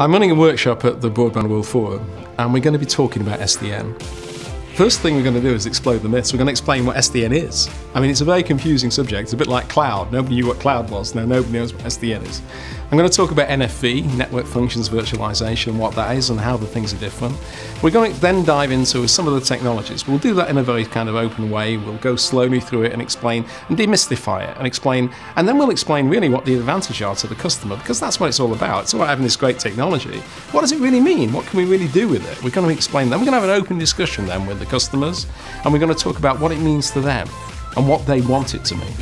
I'm running a workshop at the Broadband World Forum, and we're going to be talking about SDN. First thing we're going to do is explode the myths. We're going to explain what SDN is. I mean, it's a very confusing subject. It's a bit like cloud. Nobody knew what cloud was. Now nobody knows what SDN is. I'm going to talk about NFV, Network Functions Virtualization, what that is and how the things are different. We're going to then dive into some of the technologies. We'll do that in a very kind of open way. We'll go slowly through it and explain and demystify it and explain, and then we'll explain really what the advantages are to the customer because that's what it's all about. It's all about having this great technology. What does it really mean? What can we really do with it? We're going to explain that. We're going to have an open discussion then with the customers and we're going to talk about what it means to them and what they want it to mean.